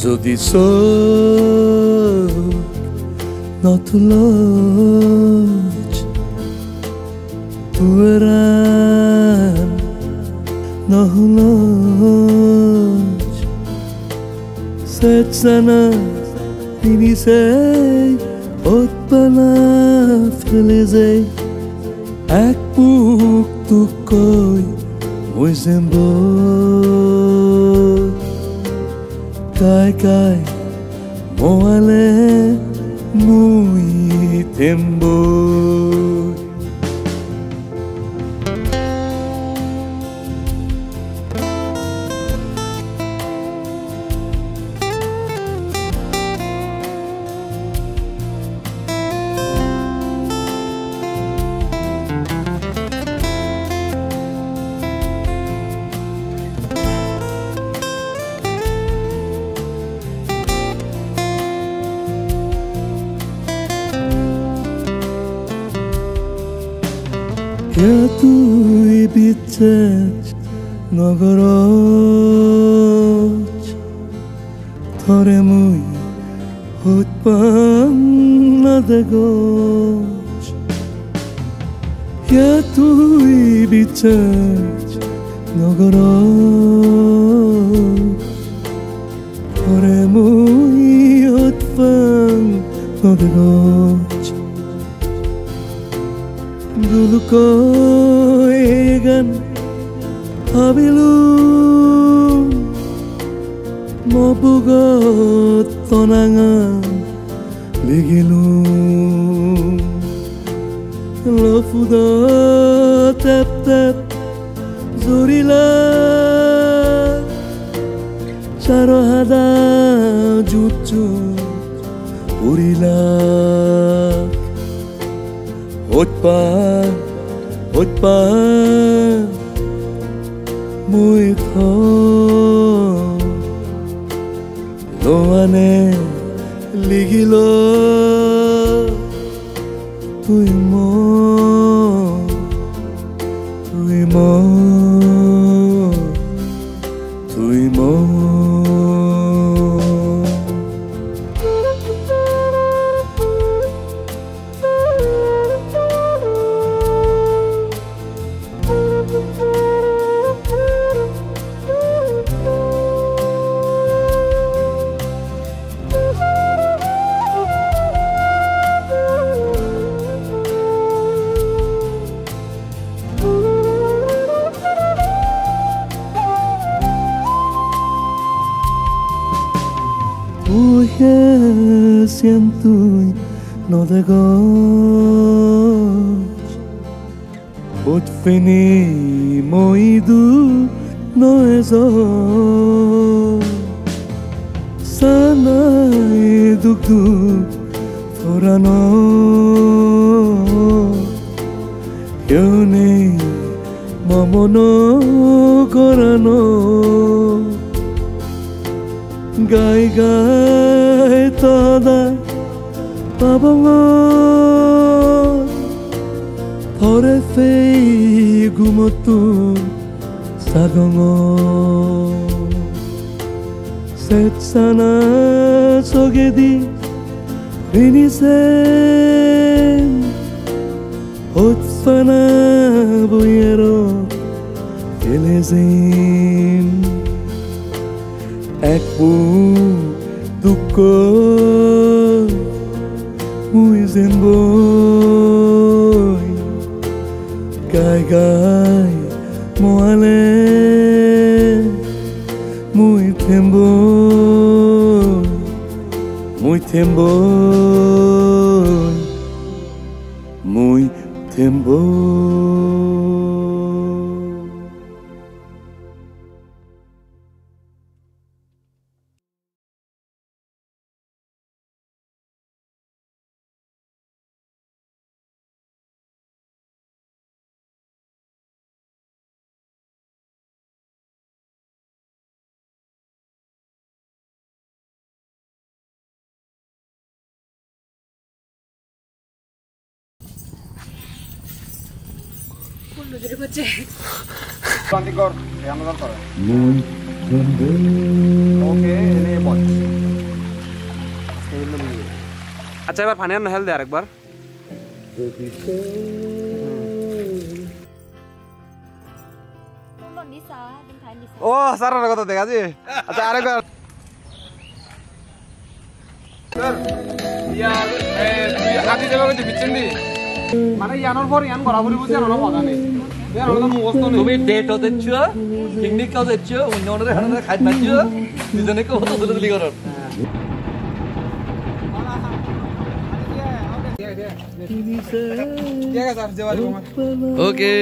Zo di sol not to lot Turan no lot Set sana dini sei Ot bana felizei Ek buk tukoi Kai kai Moale Mui tembo け tu i biteć na gorać Tore mój choć pan na degoć Ja tu i biteć na gorać Tore mój choć pan na degoć habilu Mobugo tonangan ligilu Lofudo tep tep zorila Charo hada jutsu urila Hotpan, hotpan Muy Hotpa, hotpa muy khó Loane ligilo Tuimo, tuimo, tuimo, tuimo. que siento y no degoj Pot feni moído no es Sana e dukdu forano Eu nem mamono corano Gai gai পাবঙ থরে Fei গুমতু সাগঙ। সেতসানা সগেদি রিনিসেন হৎসানা বইয়েরো এলেজেন এক দুঃখ মোয়ালে মুই থেম্বই মুই থেম্বই মুই থেম্বই নজরে করছে ক্রান্তিকর আন্দোলন করে। ওকে এনে বল আচ্ছা এবার ফানি হেল দে আরেকবার. ও স্যার কথা দেখা জি আচ্ছা আরেকবার। মানে ইয়ানোর পর ইয়ান বরাবরই বুঝি আর মজা নেই। তুমি ডেটও দিচ্ছ পিকনিকও দিচ্ছ অন্য অন্য হাতে খাই মারছ দুজনে কেউ হতো দুলি দিলি করো ঠিক আছে স্যার যেবার ওকে